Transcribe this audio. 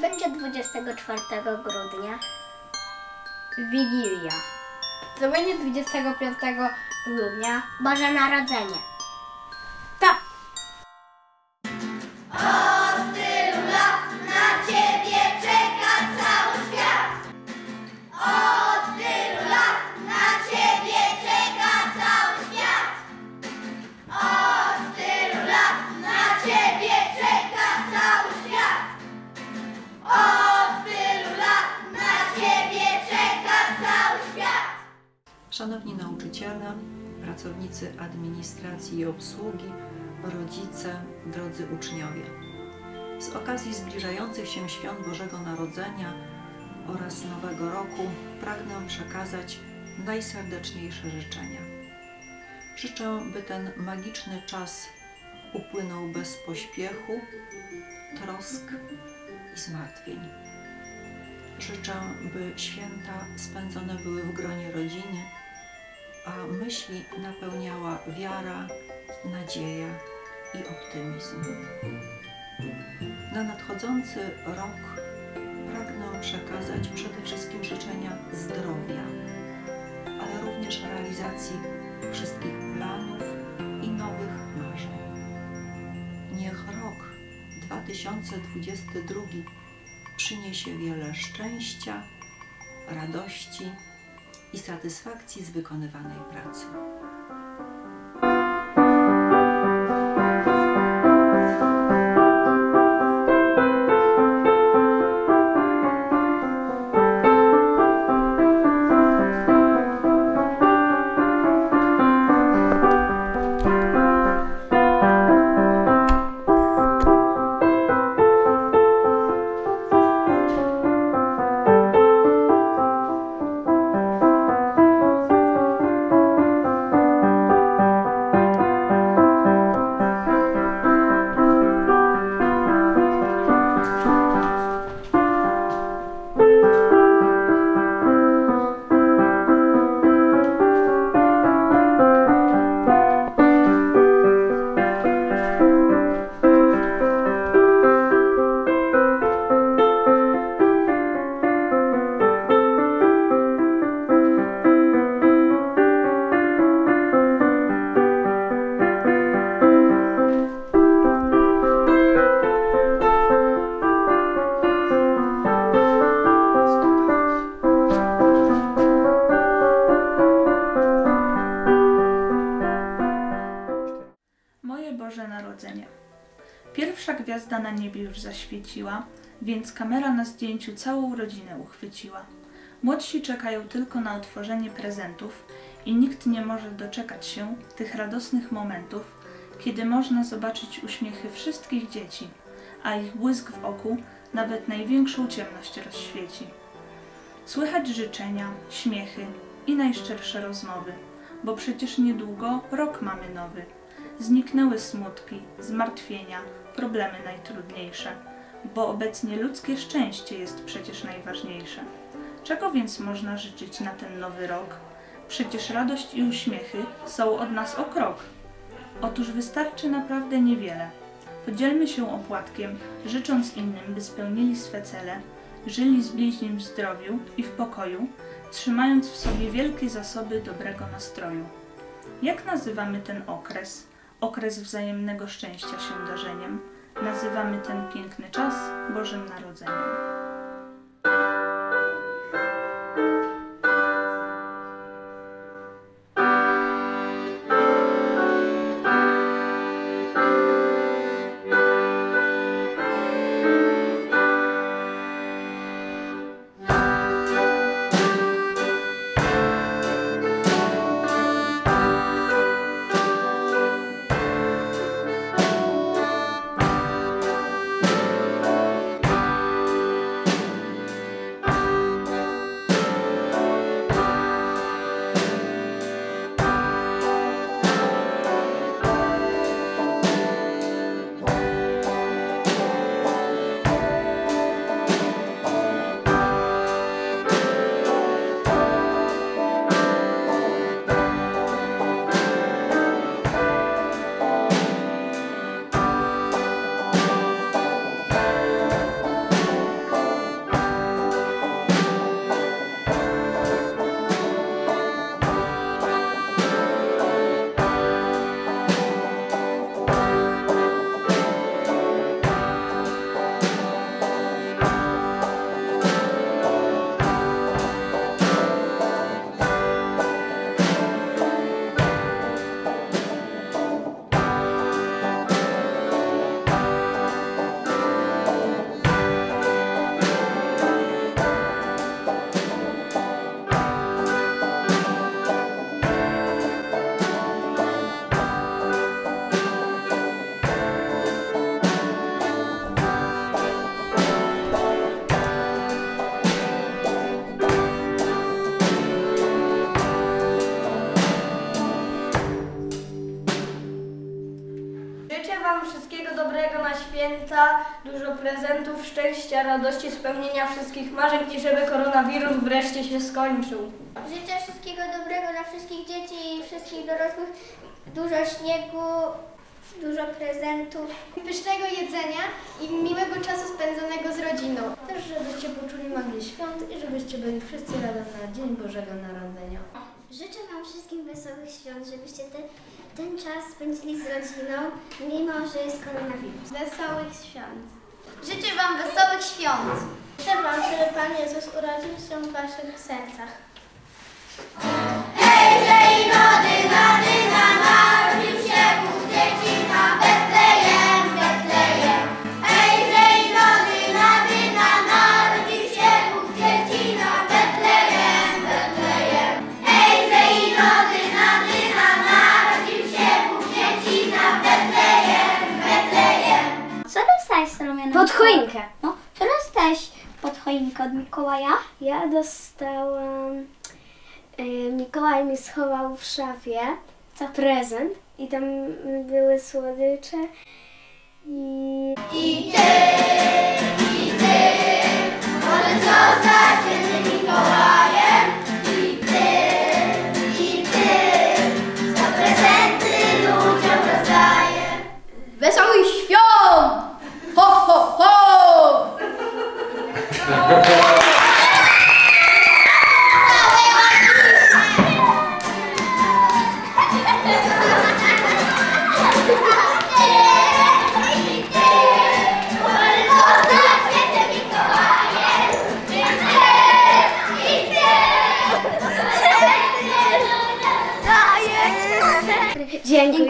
będzie 24 grudnia? Wigilia. Co będzie 25 grudnia? Boże Narodzenie. Szanowni nauczyciele, pracownicy administracji i obsługi, rodzice, drodzy uczniowie. Z okazji zbliżających się świąt Bożego Narodzenia oraz Nowego Roku pragnę przekazać najserdeczniejsze życzenia. Życzę, by ten magiczny czas upłynął bez pośpiechu, trosk i zmartwień. Życzę, by święta spędzone były w gronie rodziny, a myśli napełniała wiara, nadzieja i optymizm. Na nadchodzący rok pragnę przekazać przede wszystkim życzenia zdrowia, ale również realizacji wszystkich planów i nowych marzeń. Niech rok 2022 przyniesie wiele szczęścia, radości i satysfakcji z wykonywanej pracy. Boże Narodzenie. Pierwsza gwiazda na niebie już zaświeciła, więc kamera na zdjęciu całą rodzinę uchwyciła. Młodsi czekają tylko na otworzenie prezentów i nikt nie może doczekać się tych radosnych momentów, kiedy można zobaczyć uśmiechy wszystkich dzieci, a ich błysk w oku nawet największą ciemność rozświeci. Słychać życzenia, śmiechy i najszczersze rozmowy, bo przecież niedługo rok mamy nowy. Zniknęły smutki, zmartwienia, problemy najtrudniejsze, bo obecnie ludzkie szczęście jest przecież najważniejsze. Czego więc można życzyć na ten nowy rok? Przecież radość i uśmiechy są od nas o krok. Otóż wystarczy naprawdę niewiele. Podzielmy się opłatkiem, życząc innym, by spełnili swe cele, żyli z bliźnim w zdrowiu i w pokoju, trzymając w sobie wielkie zasoby dobrego nastroju. Jak nazywamy ten okres? Okres wzajemnego szczęścia się darzeniem. Nazywamy ten piękny czas Bożym Narodzeniem. Prezentów, szczęścia, radości, spełnienia wszystkich marzeń i żeby koronawirus wreszcie się skończył. Życzę wszystkiego dobrego dla wszystkich dzieci i wszystkich dorosłych. Dużo śniegu, dużo prezentów. Pysznego jedzenia i miłego czasu spędzonego z rodziną. Też żebyście poczuli magię świąt i żebyście byli wszyscy razem na Dzień Bożego Narodzenia. Życzę Wam wszystkim wesołych świąt, żebyście te, ten czas spędzili z rodziną, mimo że jest koronawirus. Wesołych świąt. Życzę Wam wesołych świąt. Życzę Wam, żeby Pan Jezus urodził się w Waszych sercach. Choinkę. No, co dostałeś pod choinkę od Mikołaja? Ja dostałam. y, Mikołaj mi schował w szafie Co? prezent i tam były słodycze i Wesołych 坚固